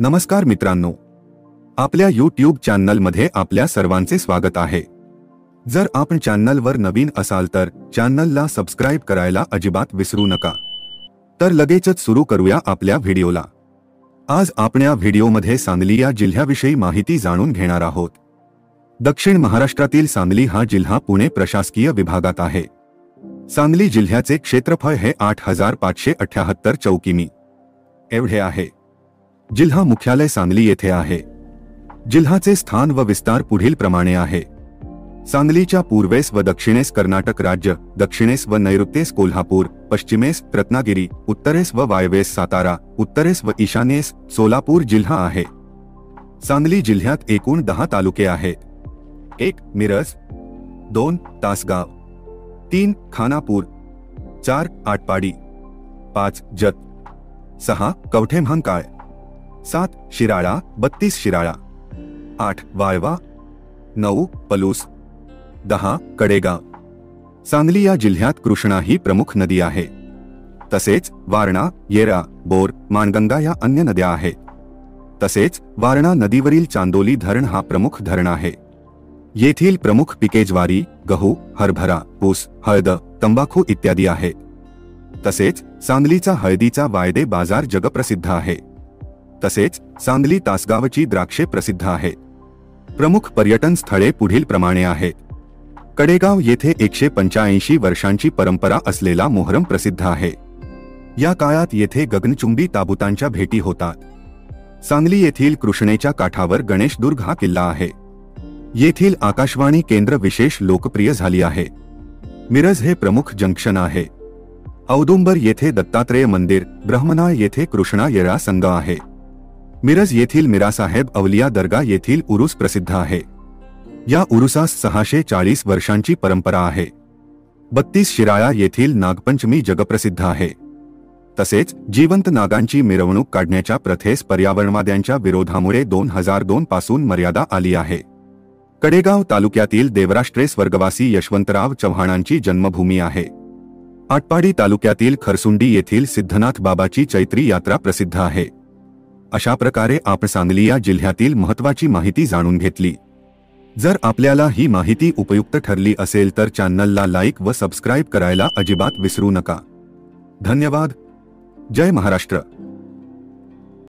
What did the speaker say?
नमस्कार मित्रांनो. आपल्या यूट्यूब चॅनलमध्ये आपल्या सर्वांचे स्वागत आहे. जर आपण चॅनलवर नवीन असाल तर चॅनलला सबस्क्राईब करायला अजिबात विसरू नका. तर लगेचच सुरू करूया आपल्या व्हिडिओला. आज आपण या व्हिडिओमध्ये सांगली या जिल्ह्याविषयी माहिती जाणून घेणार आहोत. दक्षिण महाराष्ट्रातील सांगली हा जिल्हा पुणे प्रशासकीय विभागात आहे. सांगली जिल्ह्याचे क्षेत्रफळ हे आठ हजार पाचशे अठ्याहत्तर चौकिमी एवढे आहे. जिल्हा मुख्यालय सांगली येथे आहे. जिल्हाचे स्थान व विस्तार पुढील प्रमाणे आहे. सांगलीच्या पूर्वेस व दक्षिणेस कर्नाटक राज्य, दक्षिणेस व नैऋत्येस कोल्हापूर, पश्चिमेस रत्नागिरी, उत्तरेस व वायव्येस सातारा, उत्तरेस व ईशान्येस सोलापूर जिल्हा आहे. सांगली जिल्ह्यात एकूण दहा तालुके आहेत. एक, मिरज. दोन, तासगाव. तीन, खानापूर. चार, आटपाडी. पाच, जत. सहा, कवठेमहांकाळ. सात शिराळा, बत्तीस शिराळा. आठ वाळवा, नऊ पलूस, दहा कडेगाव. सांगली या जिल्ह्यात कृष्णा ही प्रमुख नदी आहे. तसेच वारणा, येरा, बोर, मानगंगा या अन्य नद्या आहेत. तसेच वारणा नदीवरील चांदोली धरण हा प्रमुख धरण आहे. येथील प्रमुख पिके ज्वारी गहू, हरभरा, ऊस, हळद, तंबाखू इत्यादी आहेत तसेच सांगलीचा हळदीचा वायदे बाज़ार जगप्रसिद्ध आहे. तसेच सांगली तासगावची द्राक्षे प्रसिद्ध आहेत प्रमुख पर्यटन स्थळे पुढील प्रमाणे आहेत. कडेगाव येथे एकशे पंच्याऐंशी वर्षांची परंपरा असलेला मोहरम प्रसिद्ध आहे. या काळात येथे गगनचुंबी ताबुतांच्या भेटी होतात. सांगली येथील कृष्णेच्या काठावर गणेशदुर्ग हा किल्ला आहे. येथील आकाशवाणी केंद्र विशेष लोकप्रिय झाली आहे. मिरज हे प्रमुख जंक्शन आहे. औदुंबर येथे दत्तात्रेय मंदिर ब्रह्मनाळ येथे कृष्णा येळा संघ आहे. मिरज येथील मिरासाहेब अवलिया दर्गा येथील उरुस प्रसिद्ध आहे. या उरुसास सहाशे चाळीस वर्षांची परंपरा आहे. बत्तीस शिराळा येथील नागपंचमी जगप्रसिद्ध आहे. तसेच जिवंत नागांची मिरवणूक काढण्याच्या प्रथेस पर्यावरणवाद्यांच्या विरोधामुळे दोन हज़ार दोन पासून मर्यादा आली आहे. कडेगाव तालुक्यातील देवराष्ट्रे स्वर्गवासी यशवंतराव चव्हाणांची जन्मभूमी आहे. आटपाडी तालुक्यातील खरसुंडी येथील सिद्धनाथ बाबाची चैत्री यात्रा प्रसिद्ध आहे. अशा प्रकारे आपण सांगली या जिल्ह्यातील महत्वाची माहिती जाणून घेतली. जर आपल्याला ही माहिती उपयुक्त ठरली असेल तर चॅनलला लाईक व सबस्क्राईब करायला अजिबात विसरू नका. धन्यवाद. जय महाराष्ट्र.